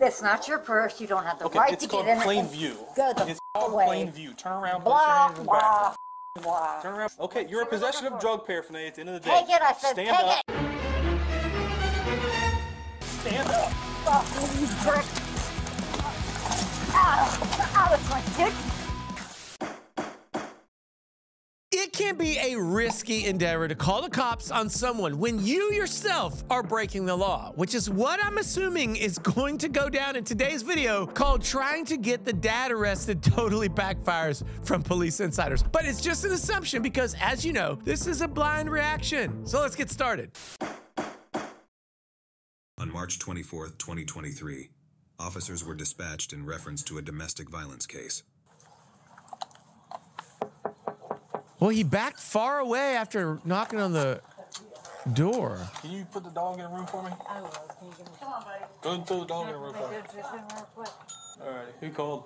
That's not your purse. You don't have the Okay, right to get in plain view. Go the It's called away. plain view. Turn around, Blah, hands in your back. blah, blah. Turn around. Okay, you're in possession of drug paraphernalia at the end of the day. Take it, I said, Stand take up. it. Stand up. Oh, you prick. Ow, ow, that's my dick. Can be a risky endeavor to call the cops on someone when you yourself are breaking the law, which is what I'm assuming is going to go down in today's video called Trying to Get the Dad Arrested Totally Backfires from Police Insiders. But it's just an assumption because, as you know, this is a blind reaction. So let's get started. On March 24, 2023, officers were dispatched in reference to a domestic violence case. Well, he backed far away after knocking on the door. Can you put the dog in a room for me? I will. Can you give me Come on, buddy. Go ahead and throw the dog in a room for me. All right. Who called?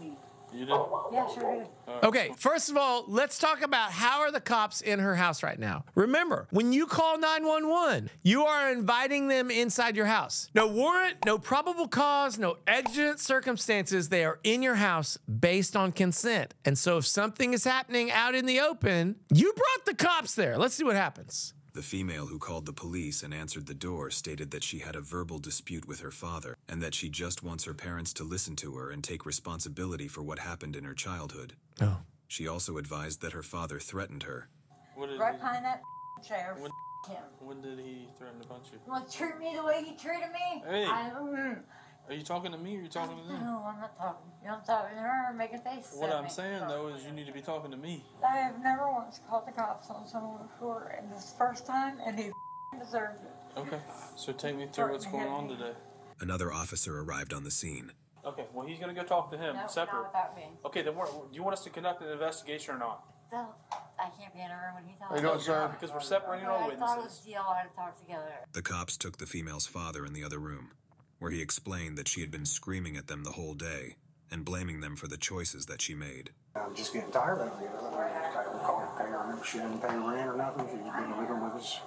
Me. You did? Yeah, sure did. Okay, first of all, let's talk about how are the cops in her house right now. Remember, when you call 911, you are inviting them inside your house. No warrant, no probable cause, no exigent circumstances. They are in your house based on consent. And so if something is happening out in the open, you brought the cops there. Let's see what happens. The female who called the police and answered the door stated that she had a verbal dispute with her father and that she just wants her parents to listen to her and take responsibility for what happened in her childhood. Oh. She also advised that her father threatened her. What did Right he, behind that chair. When- F- him. when did he threaten to punch you? Want to treat me the way he treated me? Hey. I, mm, Are you talking to me or are you talking to them? no, I'm not talking. You know, I'm talking to her, making faces What at I'm me. saying though is you need to be talking to me. I have never once called the cops on someone before, and this is the first time, and he deserved it. Okay. So take me through what's going on today. Another officer arrived on the scene. Okay. Well, he's gonna go talk to him No, separate. not without me. Okay. Then what, do you want us to conduct an investigation or not? No, I can't be in a room when he talks. How you doing, sir? Because we're separating our I thought it was witnesses. y'all had to talk together. The cops took the female's father in the other room, where he explained that she had been screaming at them the whole day and blaming them for the choices that she made. I'm just getting tired of it. You She didn't pay rent or nothing. She's with us.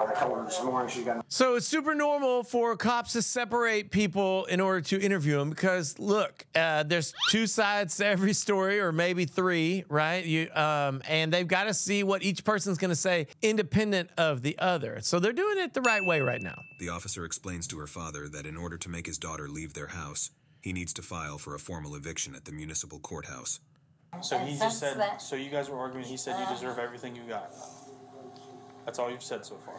I told her this morning she got So it's super normal for cops to separate people in order to interview them because look, uh, there's two sides to every story, or maybe three, right? You um, and they've got to see what each person's going to say, independent of the other. So they're doing it the right way right now. The officer explains to her father that in order to make his daughter leave their house, he needs to file for a formal eviction at the municipal courthouse. So And he just said. that- So you guys were arguing. He said you um, deserve everything you got. That's all you've said so far.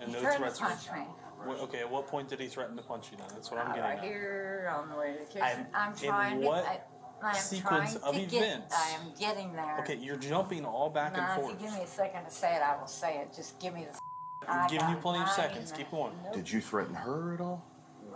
And He no threatened to threats. punch me. What, okay. At what point did he threaten to punch you? Then that's what I'm getting Right at. here on the way to the kitchen. I'm- I'm, in trying what to. I, I am sequence trying of to events? Get, I am getting there. Okay, you're jumping all back Now, and if forth. you give me a second to say it, I will say it. Just give me the. I'm giving you plenty of seconds. Keep going. minutes. Did you threaten her at all?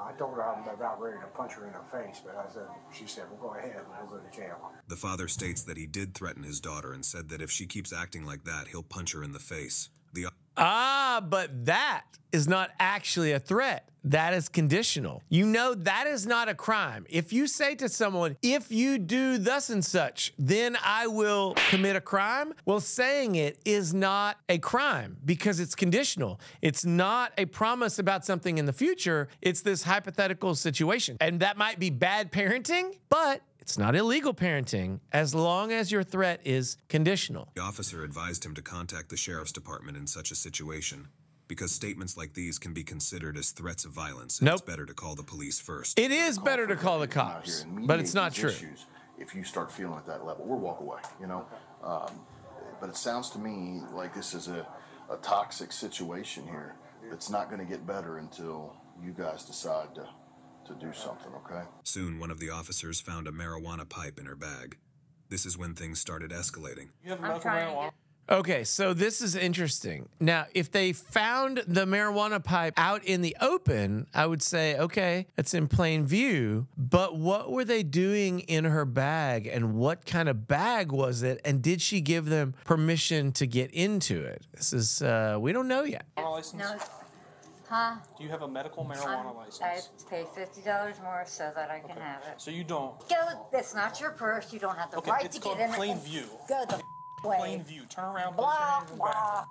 I told her I'm about ready to punch her in the face, but I said, she said, well, go ahead. And we'll go to jail. The father states that he did threaten his daughter and said that if she keeps acting like that, he'll punch her in the face. The Ah, but that is not actually a threat. That is conditional. You know, that is not a crime. If you say to someone, if you do thus and such, then I will commit a crime, well, saying it is not a crime because it's conditional. It's not a promise about something in the future, it's this hypothetical situation. And that might be bad parenting, but it's not illegal parenting as long as your threat is conditional. The officer advised him to contact the sheriff's department in such a situation because statements like these can be considered as threats of violence. And It's better to call the police first. It is better to call the cops, but it's not true. Issues. If you start feeling at that level, we'll walk away. You know, um, but it sounds to me like this is a, a toxic situation here that's not going to get better until you guys decide to to do something. Okay. Soon, one of the officers found a marijuana pipe in her bag. This is when things started escalating. You have I'm medical marijuana. Okay, so this is interesting. Now, if they found the marijuana pipe out in the open, I would say, okay, it's in plain view. But what were they doing in her bag and what kind of bag was it? And did she give them permission to get into it? This is, uh, we don't know yet. No, huh? Do you have a medical marijuana I'm- I license? pay fifty dollars more so that I can have it. So you don't. Go. That's not your purse. You don't have the Okay, right to get in plain view. Go the way. Plain view. Turn around. Put your Blah hands in your back. blah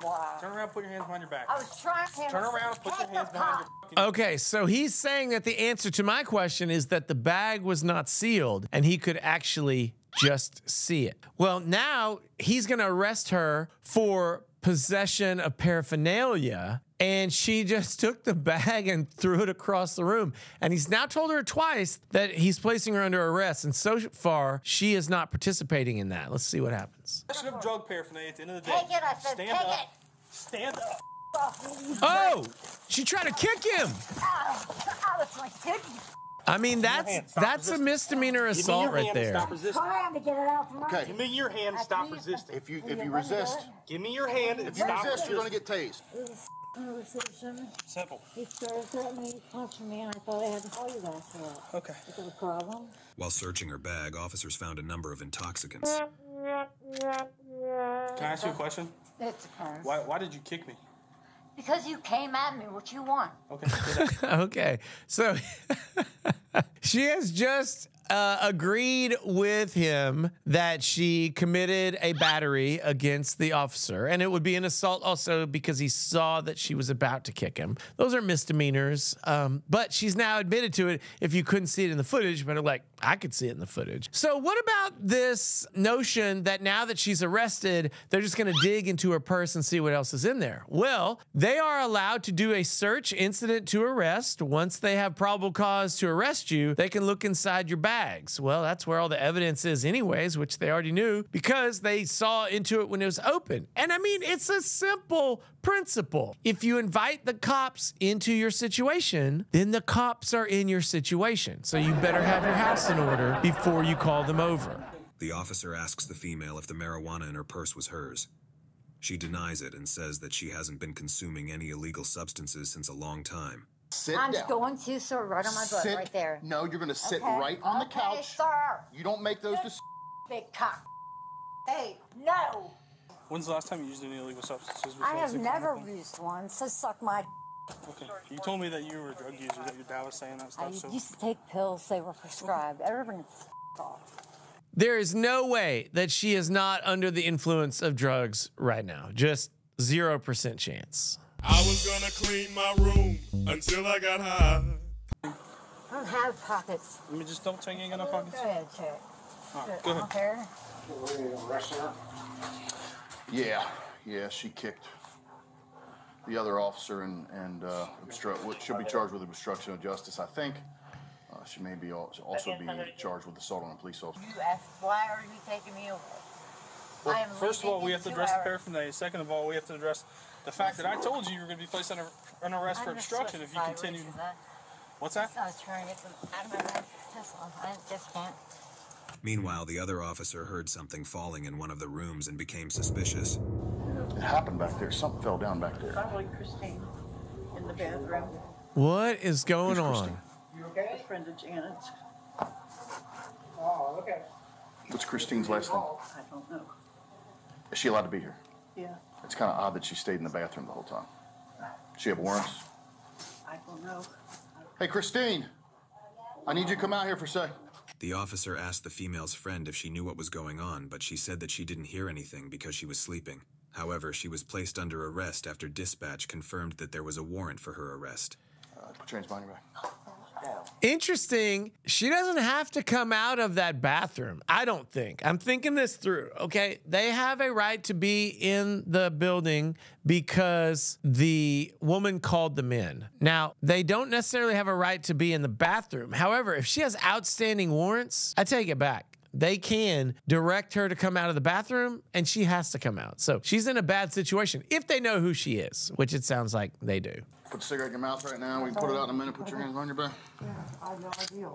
blah. Turn around. Put your hands behind your back. I was trying to. Turn around. Put your the hands behind pot. your Okay, so he's saying that the answer to my question is that the bag was not sealed and he could actually just see it. Well, now he's going to arrest her for possession of paraphernalia. And she just took the bag and threw it across the room. And he's now told her twice that he's placing her under arrest. And so far, she is not participating in that. Let's see what happens. Of drug paraphernalia at the end of the day. Take it, I said, Stand take up. it. Stand up. Oh, she tried to kick him. Oh, ow, ow, that's my kidney. I mean, that's hand. Stop that's a resisting. misdemeanor Give me assault your right hand there. Stop resisting. Trying to get it out from Okay. Give me your hand stop resisting. If you if you you let me do resist. Give me your hand and if you stop resist, you're gonna get tased. Oh, Conversation. Simple. He started threatening to punch me, and I thought I had to call you guys for that. Okay. Is that a problem? While searching her bag, officers found a number of intoxicants. Can I ask you a question? It's a crime. Why, why did you kick me? Because you came at me. What you want? Okay. okay, so she has just uh, agreed with him that she committed a battery against the officer, and it would be an assault also because he saw that she was about to kick him. Those are misdemeanors, um, but she's now admitted to it. If you couldn't see it in the footage, but like I could see it in the footage. So, what about this notion that now that she's arrested, they're just going to dig into her purse and see what else is in there? Well, they are allowed to do a search incident to arrest. Once they have probable cause to arrest you, they can look inside your bags. Well, that's where all the evidence is, anyways, which they already knew because they saw into it when it was open. And I mean, it's a simple principle. If you invite the cops into your situation, then the cops are in your situation. So you better have your house in order before you call them over. The officer asks the female if the marijuana in her purse was hers. She denies it and says that she hasn't been consuming any illegal substances since a long time. Sit I'm down. going to, sir, right on my butt, Sit- right there. No, you're gonna sit Okay. right on the couch. sir. You don't make those decisions. Big cock. Hey, no. When's the last time you used any illegal substances? I have besides never the- used one, so suck my. Okay. You told me that you were a drug user, that your dad was saying that I stuff. So used to take pills, they were prescribed. Everybody f- off. There is no way that she is not under the influence of drugs right now. Just 0% chance. I was gonna clean my room until I got high. I don't have pockets. Let me just double check you ain't got no pockets. Go ahead, check. All right, go ahead. care. Yeah, yeah, she kicked the other officer and and uh, obstruct. What should be charged with obstruction of justice, I think. Uh, she may be al- also be charged with assault on a police officer. You asked, why are you taking me over? I am First of all, we have to two address the paraphernalia. Second of all, we have to address the fact that I told you you were going to be placed under an arrest for I'm just obstruction if you supposed to continue. What's that? I was trying to get them out of my mouth. That's all. I just can't. Meanwhile, the other officer heard something falling in one of the rooms and became suspicious. It happened back there. Something fell down back there. Probably Christine in the bathroom. What is going Who's on? Christine? A friend of Janet's. Oh, okay. What's Christine's last name? I don't know. Is she allowed to be here? Yeah, It's kind of odd that she stayed in the bathroom the whole time. She have warrants? I don't know. Hey, Christine, I need you to come out here for a sec. The officer asked the female's friend if she knew what was going on, but she said that she didn't hear anything because she was sleeping. However, she was placed under arrest after dispatch confirmed that there was a warrant for her arrest. Uh, put your hands behind your back. Interesting. She doesn't have to come out of that bathroom. I don't think. I'm thinking this through. Okay. They have a right to be in the building because the woman called them in. Now, they don't necessarily have a right to be in the bathroom. However, if she has outstanding warrants, I take it back. They can direct her to come out of the bathroom and she has to come out. So she's in a bad situation if they know who she is, which it sounds like they do. Put the cigarette in your mouth right now. We can put it out in a minute. Put your hands on your back. Yeah, I have no idea.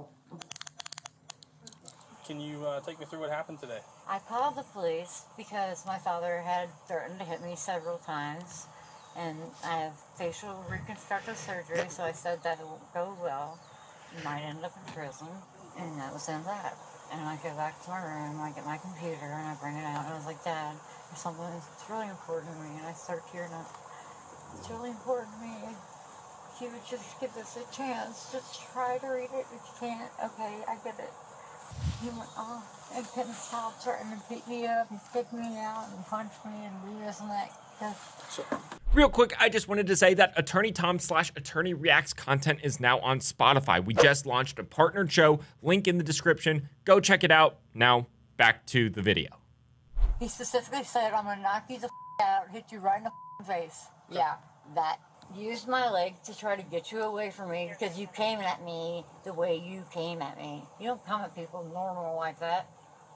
Can you uh, take me through what happened today? I called the police because my father had threatened to hit me several times, and I have facial reconstructive surgery, so I said that it won't go well. I might end up in prison, and that was in that. And I go back to my room, I get my computer, and I bring it out, and I was like, Dad, there's something that's really important to me, and I start tearing up. It's really important to me. If you would just give this a chance, just try to read it. If you can't, okay, I get it. He went off and couldn't stop threatening to beat me up and kick me out and punch me and do this and that. Real quick, I just wanted to say that Attorney Tom slash Attorney Reacts content is now on Spotify. We just launched a partnered show, link in the description. Go check it out. Now, back to the video. He specifically said, I'm gonna knock you the f- out, hit you right in the face. Yeah, that. Used my leg to try to get you away from me because you came at me the way you came at me. You don't come at people normal like that.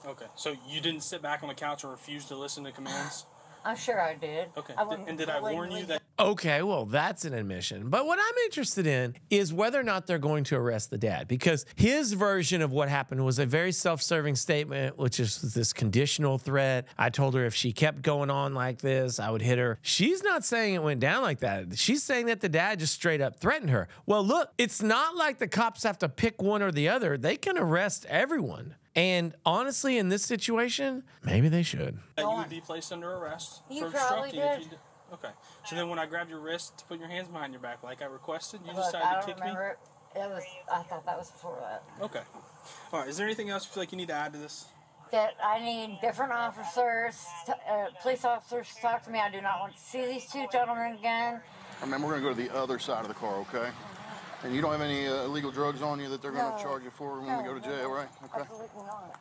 Okay. So you didn't sit back on the couch and refuse to listen to commands? I'm sure I did. Okay. I and did I warn you that Okay, well, that's an admission. But what I'm interested in is whether or not they're going to arrest the dad because his version of what happened was a very self serving statement, which is this conditional threat. I told her if she kept going on like this, I would hit her. She's not saying it went down like that. She's saying that the dad just straight up threatened her. Well, look, it's not like the cops have to pick one or the other, they can arrest everyone. And honestly, in this situation, maybe they should. you would be placed under arrest You for probably obstructing if did. You did? Okay. So then when I grabbed your wrist to put your hands behind your back like I requested, you Look, decided I to don't kick remember it. It was. I thought that was before that. Okay. All right. Is there anything else you feel like you need to add to this? That I need different officers, to, uh, police officers, to talk to me. I do not want to see these two gentlemen again. I mean, we're gonna go to the other side of the car, okay? And you don't have any uh, illegal drugs on you that they're gonna No. charge you for when we go to jail, right? Okay. Absolutely not.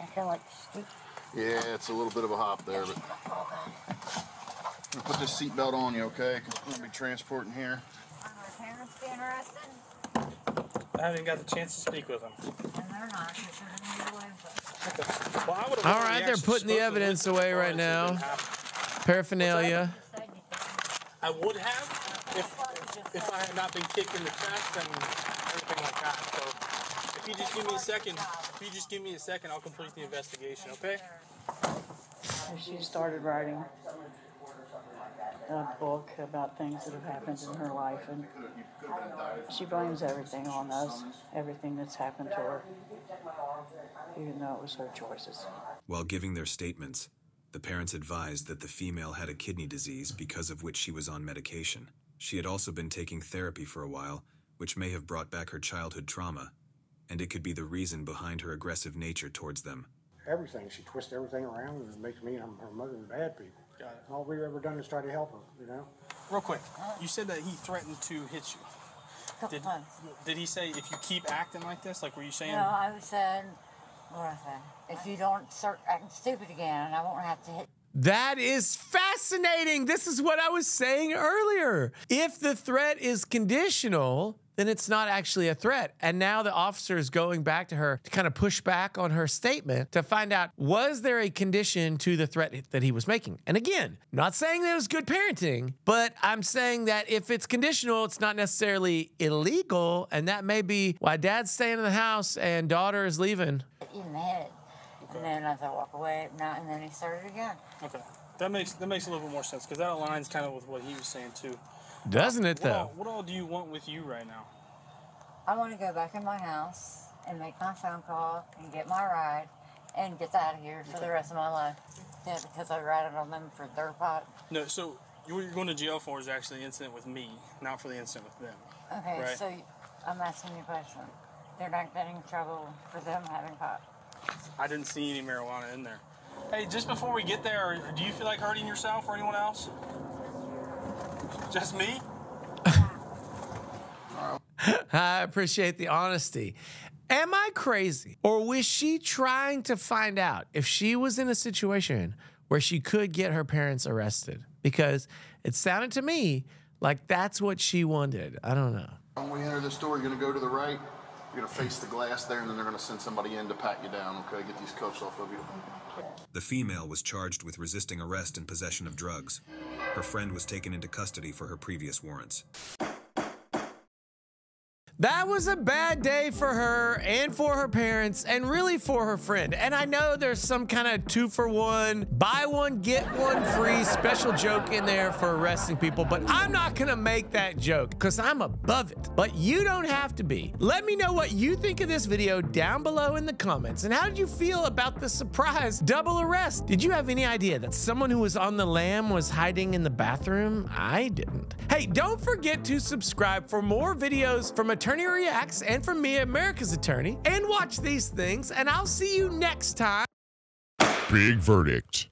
I feel like stupid. Yeah, it's a little bit of a hop there, but. I'm gonna put this seatbelt on you, okay? Because we're gonna be transporting here. Are my parents being arrested? I haven't got the chance to speak with them. And they're not. You should have away with it. Well, I would've All already right, they're putting the evidence away right now. it. Paraphernalia. You said you did. I would have if if I had not been kicked in the chest and everything like that. So if you just give me a second, if you just give me a second, I'll complete the investigation. Okay? She started writing a book about things that have happened in her life, and she blames everything on us, everything that's happened to her, even though it was her choices. While giving their statements, the parents advised that the female had a kidney disease because of which she was on medication. She had also been taking therapy for a while, which may have brought back her childhood trauma, and it could be the reason behind her aggressive nature towards them. Everything, she twists everything around and makes me and her mother and bad people. Got it. All we've ever done is try to help her, you know? Real quick, you said that he threatened to hit you. Couple Did, times. did he say if you keep acting like this? Like were you saying? No, I said, what did I say? If you don't start acting stupid again, I won't have to hit. That is fascinating. This is what I was saying earlier. If the threat is conditional, then it's not actually a threat. And now the officer is going back to her to kind of push back on her statement to find out was there a condition to the threat that he was making? And again, not saying that it was good parenting, but I'm saying that if it's conditional, it's not necessarily illegal. And that may be why dad's staying in the house and daughter is leaving. hit you in the. And then as I walk away, no, and then he started again. Okay, that makes that makes a little bit more sense because that aligns kind of with what he was saying too. Doesn't it What all, though? what all do you want with you right now? I want to go back in my house and make my phone call and get my ride and get out of here for the rest of my life. Yeah, because I ratted on them for their pot. No, so you- what you're going to jail for is actually the incident with me, not for the incident with them. Okay, Right. so I'm asking you a question. They're not getting in trouble for them having pot. I didn't see any marijuana in there. Hey, just before we get there, do you feel like hurting yourself or anyone else? Just me? I appreciate the honesty. Am I crazy? Or was she trying to find out if she was in a situation where she could get her parents arrested? Because it sounded to me like that's what she wanted. I don't know. When we enter the store, you're gonna go to the right. You're gonna face the glass there, and then they're gonna send somebody in to pat you down. Okay, get these cuffs off of you. The female was charged with resisting arrest and possession of drugs. Her friend was taken into custody for her previous warrants. That was a bad day for her and for her parents and really for her friend. And I know there's some kind of two for one, buy one, get one free special joke in there for arresting people, but I'm not gonna make that joke because I'm above it. But you don't have to be. Let me know what you think of this video down below in the comments. And how did you feel about the surprise double arrest? Did you have any idea that someone who was on the lam was hiding in the bathroom? I didn't. Hey, don't forget to subscribe for more videos from Attorney Reacts and from me, America's Attorney, and watch these things, and I'll see you next time. Big verdict.